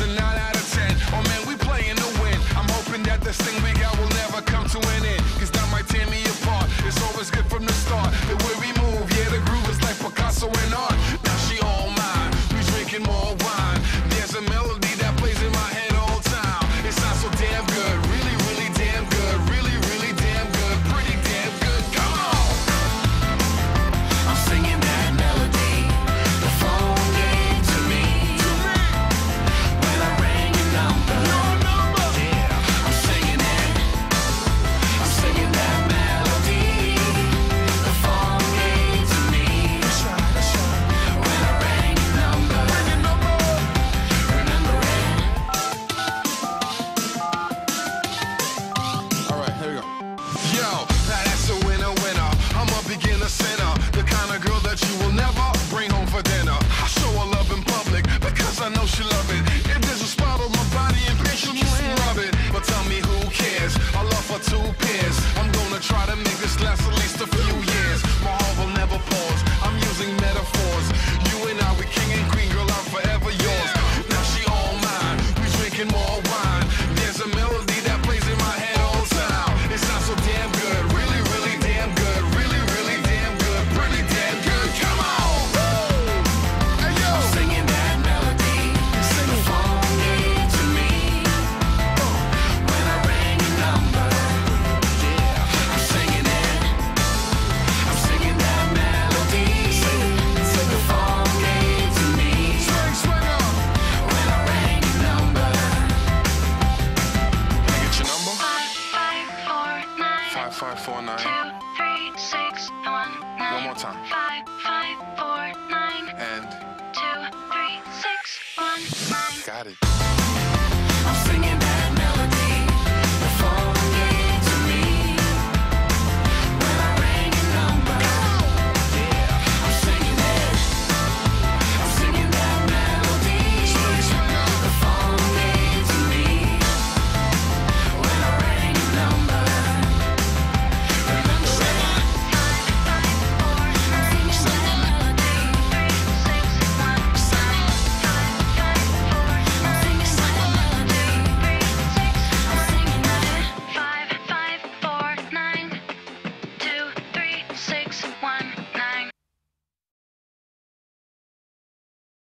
a 9 out of 10. Oh man, we playing the win. I'm hoping that this thing we got will never come to an end. Five, five, four, nine. Two, three, six, one, nine. One more time. Five, five, four, nine. And two, three, six, one, nine. Got it.